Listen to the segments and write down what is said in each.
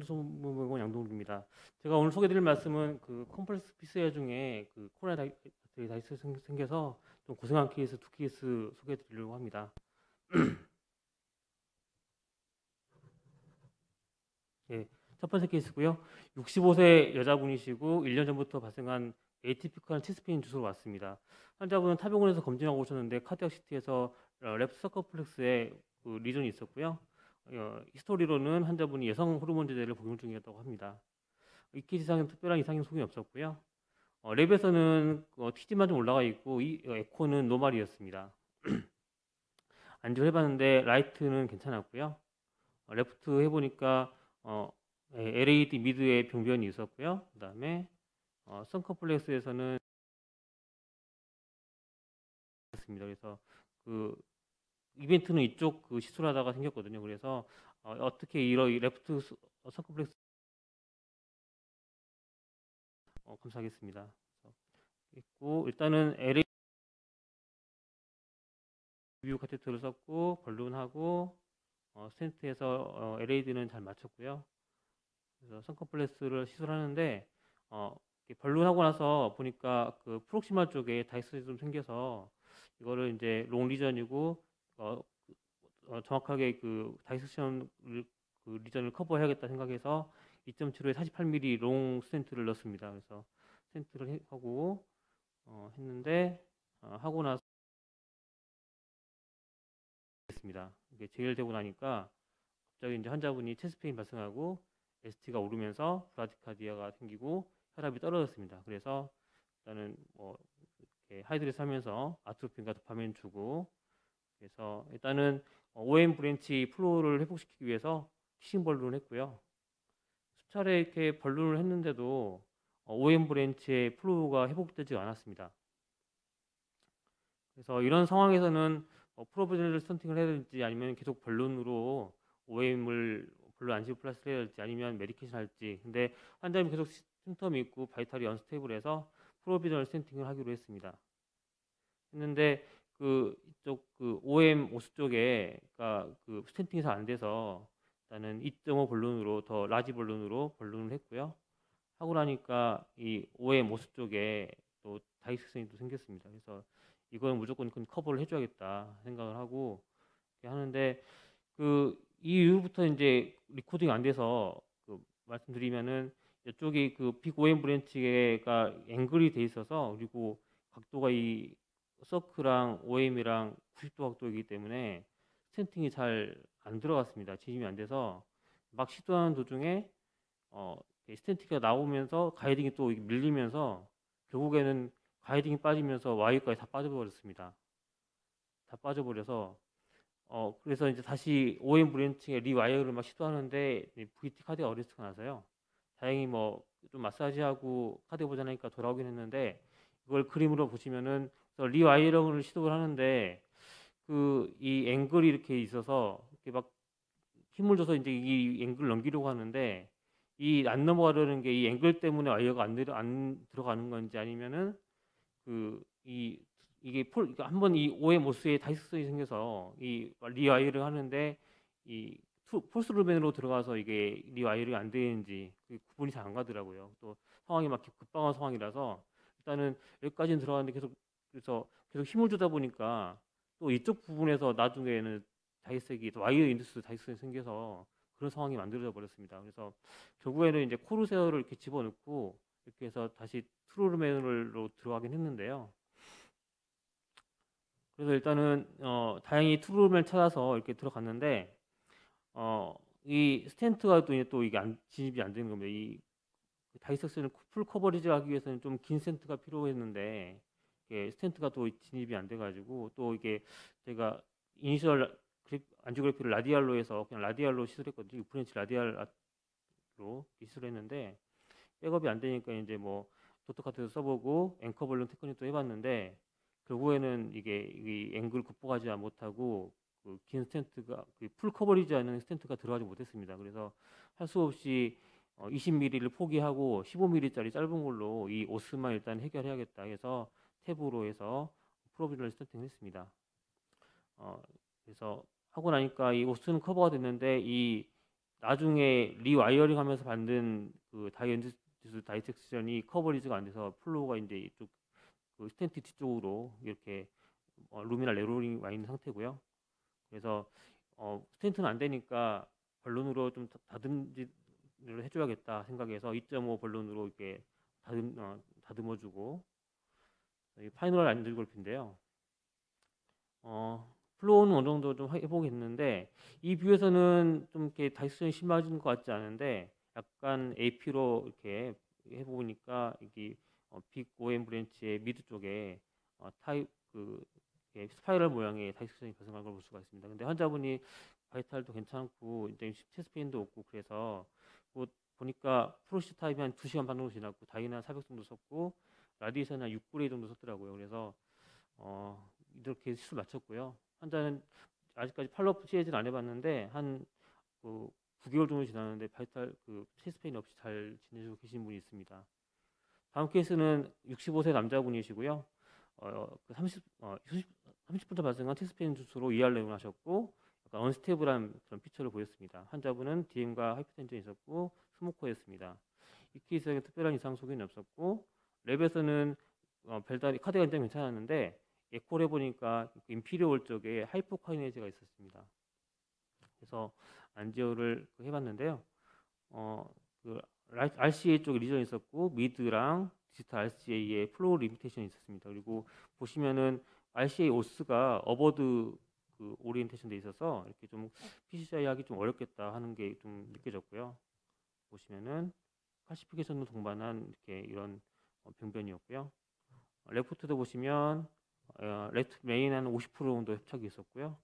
청주성모병원 양동주입니다. 제가 오늘 소개드릴 말씀은 그 complex PCI 중에 그 coronary 다이, dissection 생- 생겨서 좀 고생한 케이스 두 케이스 소개드리려고 합니다. 예, 첫 번째 케이스고요. 65세 여자분이시고 1년 전부터 발생한 atypical chest pain 주소로 왔습니다. 환자분은 타병원에서 검진하고 오셨는데 cardiac CT에서 어, left circumflex에 그 lesion이 있었고요. 어, history로는 환자분이 여성 호르몬 제제를 복용 중이었다고 합니다. EKG상은 특별한 이상형 소견이 없었고요. 어, lab에서는 어, TG만 좀 올라가 있고 이 어, echo는 normal이었습니다. angio를 해봤는데 right는 괜찮았고요. 어, left 해보니까 어, 예, LAD mid에 병변이 있었고요. 그 다음에 어, circumflex에서는. 그래서 그 이벤트는 이쪽 그 시술하다가 생겼거든요. 그래서 어, 떻게 이러 이 레프트 스- 어, 선컴플렉스 어, 감사하겠습니다. 그래서 있고 일단은 LA 뷰 카테터를 썼고 벌룬하고 어, 스텐트에서 어, LAD는 잘 맞췄고요. 그래서 선컴플렉스를 시술하는데 어, balloon하고 나서 보니까 그 proximal 쪽에 dissection이 좀 생겨서 이거를 이제 long lesion이고 어, 어, 정확하게 그 dissection을 그 lesion을 커버해야겠다 생각해서 2.75에 48mm long 스텐트를 넣었습니다. 그래서 스텐트를 해- 하고 어, 했는데 어, 하고 나서 했습니다. 이게 제일되고 나니까 갑자기 이제 환자분이 chest pain 발생하고 ST가 오르면서 bradycardia가 생기고 혈압이 떨어졌습니다. 그래서 일단은 뭐 이렇게 hydration 하면서 아트로핀과 도파민 주고 그래서 일단은 OM 브랜치 플로우를 회복시키기 위해서 kissing balloon을 했고요. 수차례 이렇게 balloon을 했는데도 OM branch의 flow가 회복되지 않았습니다. 그래서 이런 상황에서는 어, provisional stenting을 해야 될지 아니면 계속 balloon으로 OM을 balloon angioplasty를 해야 될지 아니면 medication 할지 근데 환자님 계속 symptom이 있고 vital이 unstable해서 provisional stenting을 하기로 했습니다. 했는데 그 이쪽 그 OM os 쪽에 그러니까 그 stenting이 잘 안 돼서 일단은 2.5 balloon으로 더 large balloon으로 balloon을 했고요. 하고 나니까 이 OM os 쪽에 또 다이스성이 또 생겼습니다. 그래서 이거는 무조건 그 커버를 해줘야겠다 생각을 하고 하는데 그 이후부터 이제 recording 안 돼서 그 말씀드리면은 이쪽이 그 빅 OM 브랜치가 앵글이 돼 있어서 그리고 각도가 이 circ랑 OM이랑 90도 각도이기 때문에 stenting이 잘 안 들어갔습니다. 진입이 안 돼서 막 시도하는 도중에 어, stent가 나오면서 guiding이 또 밀리면서 결국에는 guiding이 빠지면서 와이어까지 다 빠져버렸습니다. 다 빠져버려서 어 그래서 이제 다시 OM 브랜칭에 리와이어를 막 시도하는데 이 VT 카드가 어리스트가 나서요. 다행히 뭐 좀 마사지하고 cardioversion하니까 돌아오긴 했는데 이걸 그림으로 보시면은 그래서 rewiring을 시도를 하는데 그 이 angle이 이렇게 있어서 이렇게 막 힘을 줘서 이제 이 앵글 넘기려고 하는데 이 안 넘어가려는 게 이 앵글 때문에 와이어가 안, 들어, 안 들어가는 건지 아니면은 그 이 이게 false 그러니까 한번 이 OM os에 dissection이 생겨서 이 rewire를 하는데 이 투- false lumen으로 들어가서 이게 rewiring이 안 되는지 그 구분이 잘 안 가더라고요. 또 상황이 막 급박한 상황이라서 일단은 여기까지는 들어갔는데 계속 그래서 계속 힘을 주다 보니까 또 이쪽 부분에서 나중에는 dissection이 또 wire induced dissection이 생겨서 그런 상황이 만들어져 버렸습니다. 그래서 결국에는 이제 Corsair를 이렇게 집어넣고 이렇게 해서 다시 true lumen으로 들어가긴 했는데요. 그래서 일단은 어, 다행히 true lumen 찾아서 이렇게 들어갔는데 어, 이 스텐트가 또, 이제 또 이게 안, 진입이 안 되는 겁니다. 이 dissection을 full coverage 하기 위해서는 좀 긴 스텐트가 필요했는데 스텐트가 또 진입이 안 돼가지고 또 이게 제가 이니셜 그래- angiography를 radial로 해서 그냥 radial로 시술했거든요. French radial로 시술했는데 백업이 안 되니까 이제 뭐 도트카트도 써보고 anchor balloon 테크닉도 해봤는데 결국에는 이게 이 앵글 극복하지 못하고 그 긴 스텐트가 그 full coverage 않은 스텐트가 들어가지 못했습니다. 그래서 할 수 없이 어, 20mm를 포기하고 15mm짜리 짧은 걸로 이 os만 일단 해결해야겠다 해서 TAP으로 해서 provisional stenting을 했습니다. 어, 그래서 하고 나니까 이 os는 커버가 됐는데 이 나중에 rewiring 하면서 만든 그 다이언티스 dissection이 coverage가 안 돼서 flow가 이제 이쪽 그 스텐트 뒤쪽으로 이렇게 어, luminal narrowing 와 있는 상태고요. 그래서 어, 스텐트는 안 되니까 balloon으로 좀 다- 다듬지를 해줘야겠다 생각해서 2.5 벌룬으로 이렇게 다듬 어, 다듬어주고 이 final angiograph인데요. 어, flow는 어느 정도 좀 해보겠는데 이 view에서는 좀 이렇게 dissection이 심해진 것 같지 않은데 약간 AP로 이렇게 해보니까 이게 어, 빅 OM 브랜치의 미드 쪽에 어, 타입 그 이렇게 spiral 모양의 dissection이 발생한 걸 볼 수가 있습니다. 근데 환자분이 vital도 괜찮고 이제 chest pain도 없고 그래서 뭐 보니까 프로시 타입이 한 2시간 반 정도 지났고 dye나 400 정도 썼고 radiation 한 6 Gray 정도 썼더라고요. 그래서 어, 이렇게 시술 마쳤고요. 환자는 아직까지 follow up CAG는 안 해봤는데 한그 9개월 정도 지났는데 vital 그 chest pain 없이 잘 지내주고 계신 분이 있습니다. 다음 케이스는 65세 남자분이시고요. 어, 그 30, 어, 30 분째 발생한 chest pain 주소로 ER 내원 하셨고 약간 unstable한 그런 feature를 보였습니다. 환자분은 DM과 hypertension이 있었고 smoker였습니다. 이 EKG에는 특별한 이상 소견이 없었고 lab에서는 어, 별다리 카드가 굉장히 괜찮았는데 에코를 해보니까 그 inferior 쪽에 hypokinesia가 있었습니다. 그래서 angio를 그 해봤는데요. 어, 그 RCA 쪽에 lesion이 있었고 미드랑 디지털 RCA의 플로우 리미테이션이 있었습니다. 그리고 보시면은 RCA os가 upward 그 오리엔테이션 돼 있어서 이렇게 좀 PCI 하기 좀 어렵겠다 하는 게 좀 느껴졌고요. 보시면은 칼시피케이션도 동반한 이렇게 이런 어, 병변이었고요. 어, left도 보시면 어, left main 한50% 정도 협착이 있었고요.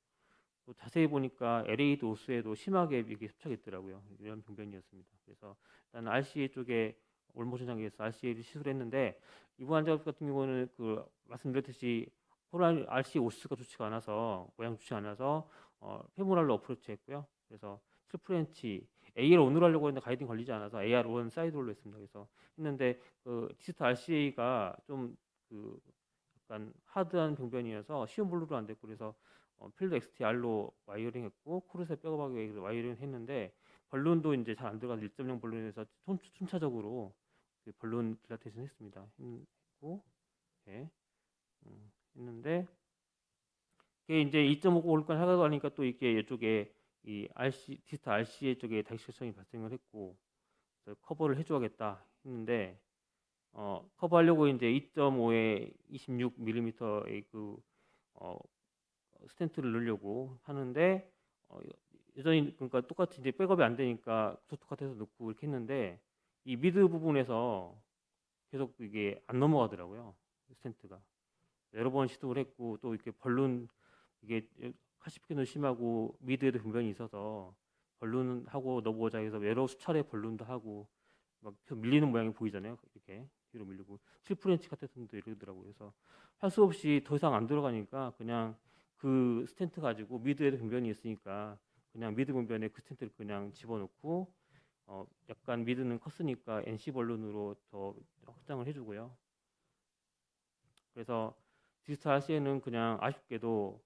또 자세히 보니까 LAD os에도 심하게 이게 협착이 있더라고요. 이런 병변이었습니다. 그래서 일단 RCA 쪽에 wall motion 장기에서 RCA를 시술했는데 이번 환자 같은 경우는 그 말씀드렸듯이 호랄 RC os가 좋지가 않아서 모양 좋지 않아서 어, femoral로 approach 했고요. 그래서 7 French AR one으로 하려고 했는데 guiding 걸리지 않아서 AR 온 사이드롤로 했습니다. 그래서 했는데 그 distal RCA가 좀그 약간 hard한 병변이어서 Sion Blue로 안 됐고 그래서 어, Fielder XTR로 wiring 했고 Corsair 위해서 wiring 했는데 balloon도 이제 잘 안 들어가서 1.0 balloon에서 촌, 순차적으로 그 balloon dilatation 했습니다. 했고 네. 음, 했는데 이게 이제 2.5 올건 하다 보니까 또 이게 이쪽에 이 RC distal RCA 쪽에 dissection이 발생을 했고 커버를 해줘야겠다 했는데 어, 커버하려고 이제 2.5에 26mm의 그 어, 스텐트를 넣으려고 하는데 어, 여전히 그러니까 똑같이 이제 백업이 안 되니까 똑같아서 넣고 이렇게 했는데 이 mid 부분에서 계속 이게 안 넘어가더라고요 스텐트가. 여러 번 시도를 했고 또 이렇게 balloon 이게 calcification은 심하고 mid에도 병변이 있어서 balloon 하고 넣어보자 해서 여러 수차례 balloon도 하고 막 계속 밀리는 모양이 보이잖아요 이렇게 뒤로 밀리고 7 French catheter인데도 이러더라고요 그래서 할 수 없이 더 이상 안 들어가니까 그냥 그 스텐트 가지고 mid에도 병변이 있으니까 그냥 mid 병변에 그 스텐트를 그냥 집어넣고 어 약간 mid는 컸으니까 NC 벌룬으로 더 확장을 해주고요. 그래서 distal RC에는 그냥 아쉽게도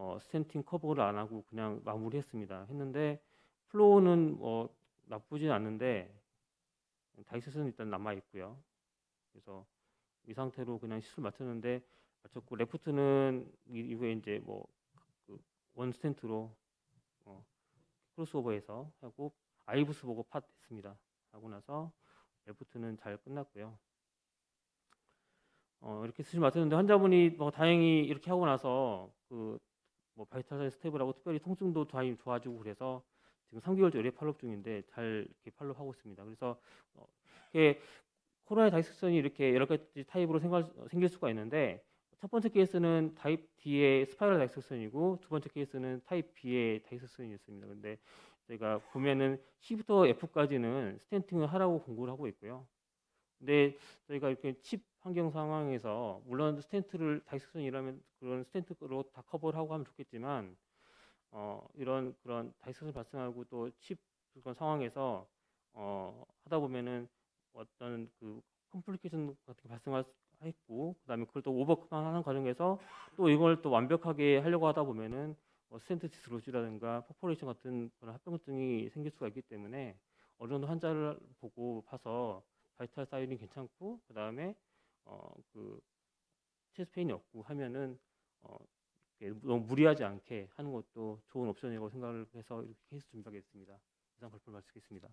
어 stenting 커버를 안 하고 그냥 마무리했습니다. 했는데 flow는 뭐 나쁘진 않는데 dissection은 일단 남아 있고요. 그래서 이 상태로 그냥 시술 마쳤는데 마쳤고 left는 이- 이후에 이제 뭐 one 스텐트로 어, crossover해서 하고 IVUS 보고 POT 했습니다. 하고 나서 left는 잘 끝났고요. 어, 이렇게 수술 마쳤는데 환자분이 뭐 다행히 이렇게 하고 나서 그 뭐 vital stable하고 특별히 통증도 다행히 좋아지고 그래서 지금 3개월째 follow up 중인데 잘 이렇게 follow up 하고 있습니다. 그래서 어, 이게 coronary dissection이 이렇게 여러 가지 타입으로 생각, 생길 수가 있는데 첫 번째 케이스는 타입 D의 spiral dissection이고 두 번째 케이스는 타입 B의 dissection이었습니다. 근데 저희가 보면은 C부터 F까지는 stenting을 하라고 권고를 하고 있고요. 근데 저희가 이렇게 칩 환경 상황에서 물론 스텐트를 dissection이라면 그런 스텐트로 다 커버를 하고 하면 좋겠지만 어, 이런 그런 dissection 발생하고 또칩 그런 상황에서 어, 하다 보면은 어떤 그 complication 같은 게 발생할 수 있고 그다음에 그걸 또 overcome 하는 과정에서 또 이걸 또 완벽하게 하려고 하다 보면은 뭐 스텐트 dislodge라든가 perforation 같은 그런 합병증이 생길 수가 있기 때문에 어느 정도 환자를 보고 봐서 vital sign이 괜찮고 그 다음에 어 그 chest pain이 없고 하면은 어 너무 무리하지 않게 하는 것도 좋은 옵션이라고 생각을 해서 이렇게 케이스 준비했습니다. 이상 발표 마치겠습니다.